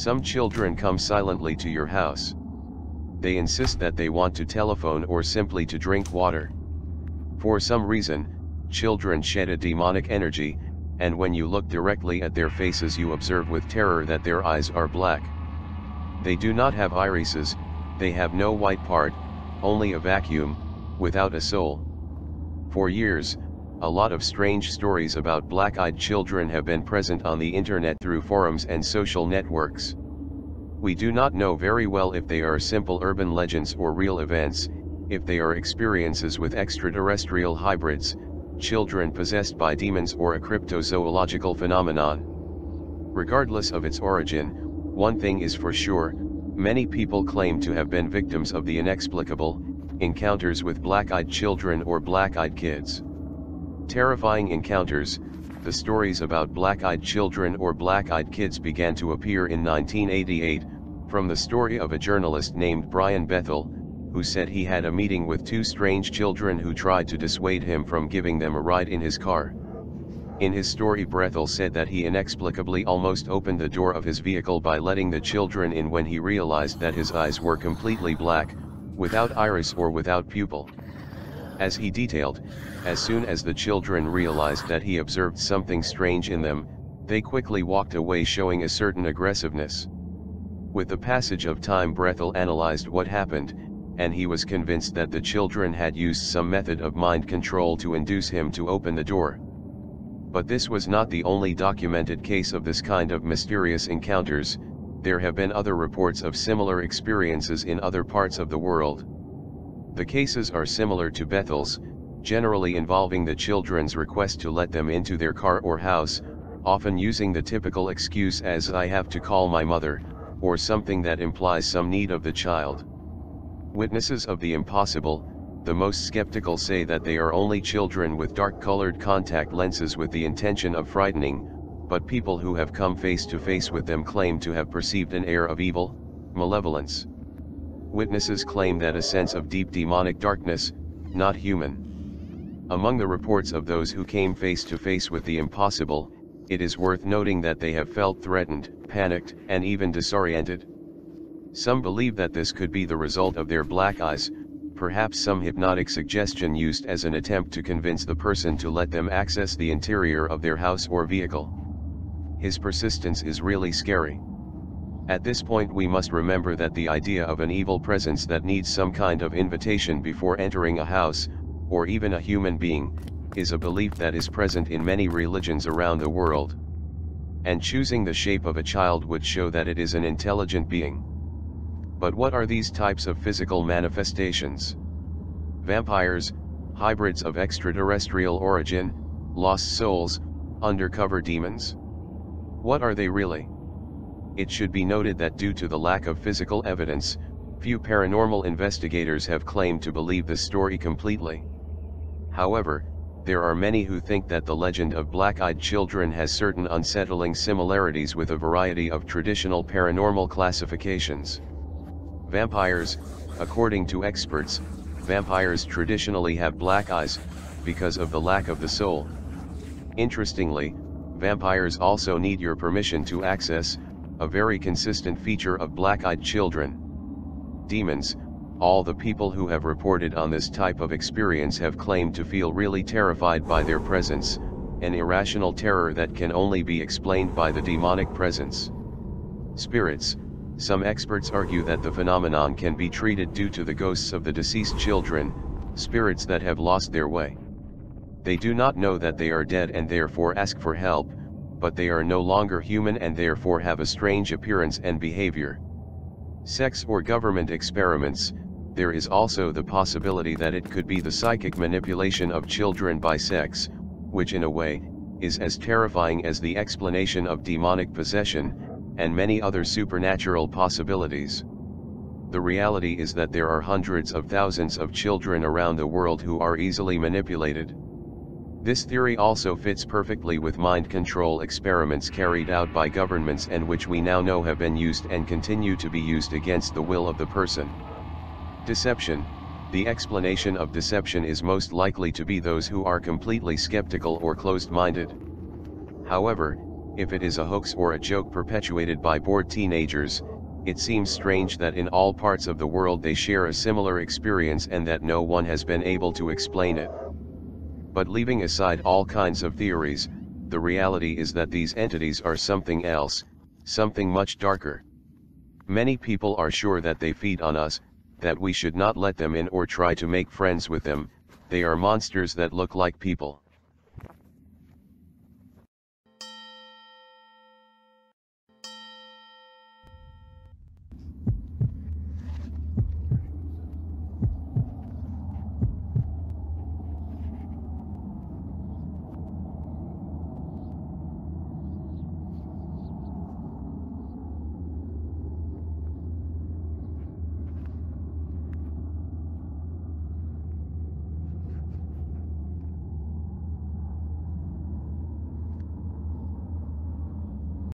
Some children come silently to your house. They insist that they want to telephone or simply to drink water. For some reason, children shed a demonic energy, and when you look directly at their faces you observe with terror that their eyes are black. They do not have irises, they have no white part, only a vacuum, without a soul. For years, a lot of strange stories about black-eyed children have been present on the internet through forums and social networks. We do not know very well if they are simple urban legends or real events, if they are experiences with extraterrestrial hybrids, children possessed by demons or a cryptozoological phenomenon. Regardless of its origin, one thing is for sure, many people claim to have been victims of the inexplicable, encounters with black-eyed children or black-eyed kids. Terrifying encounters, the stories about black-eyed children or black-eyed kids began to appear in 1988, from the story of a journalist named Brian Bethel, who said he had a meeting with two strange children who tried to dissuade him from giving them a ride in his car. In his story Bethel said that he inexplicably almost opened the door of his vehicle by letting the children in when he realized that his eyes were completely black, without iris or without pupil. As he detailed, as soon as the children realized that he observed something strange in them, they quickly walked away showing a certain aggressiveness. With the passage of time Bethel analyzed what happened, and he was convinced that the children had used some method of mind control to induce him to open the door. But this was not the only documented case of this kind of mysterious encounters, there have been other reports of similar experiences in other parts of the world. The cases are similar to Bethel's, generally involving the children's request to let them into their car or house, often using the typical excuse as I have to call my mother, or something that implies some need of the child. Witnesses of the impossible, the most skeptical say that they are only children with dark-colored contact lenses with the intention of frightening, but people who have come face to face with them claim to have perceived an air of evil, malevolence. Witnesses claim that a sense of deep demonic darkness, not human. Among the reports of those who came face to face with the impossible, it is worth noting that they have felt threatened, panicked, and even disoriented. Some believe that this could be the result of their black eyes, perhaps some hypnotic suggestion used as an attempt to convince the person to let them access the interior of their house or vehicle. His persistence is really scary. At this point we must remember that the idea of an evil presence that needs some kind of invitation before entering a house, or even a human being, is a belief that is present in many religions around the world. And choosing the shape of a child would show that it is an intelligent being. But what are these types of physical manifestations? Vampires, hybrids of extraterrestrial origin, lost souls, undercover demons? What are they really? It should be noted that due to the lack of physical evidence, few paranormal investigators have claimed to believe the story completely. However, there are many who think that the legend of black-eyed children has certain unsettling similarities with a variety of traditional paranormal classifications. Vampires, according to experts, vampires traditionally have black eyes, because of the lack of the soul. Interestingly, vampires also need your permission to access, a very consistent feature of black-eyed children. Demons, all the people who have reported on this type of experience have claimed to feel really terrified by their presence, an irrational terror that can only be explained by the demonic presence. Spirits, some experts argue that the phenomenon can be treated due to the ghosts of the deceased children, spirits that have lost their way. They do not know that they are dead and therefore ask for help, but they are no longer human and therefore have a strange appearance and behavior. Sects or government experiments, there is also the possibility that it could be the psychic manipulation of children by sects, which in a way, is as terrifying as the explanation of demonic possession, and many other supernatural possibilities. The reality is that there are hundreds of thousands of children around the world who are easily manipulated. This theory also fits perfectly with mind control experiments carried out by governments and which we now know have been used and continue to be used against the will of the person. Deception, the explanation of deception is most likely to be those who are completely skeptical or closed-minded. However, if it is a hoax or a joke perpetuated by bored teenagers, it seems strange that in all parts of the world they share a similar experience and that no one has been able to explain it. But leaving aside all kinds of theories, the reality is that these entities are something else, something much darker. Many people are sure that they feed on us, that we should not let them in or try to make friends with them, they are monsters that look like people.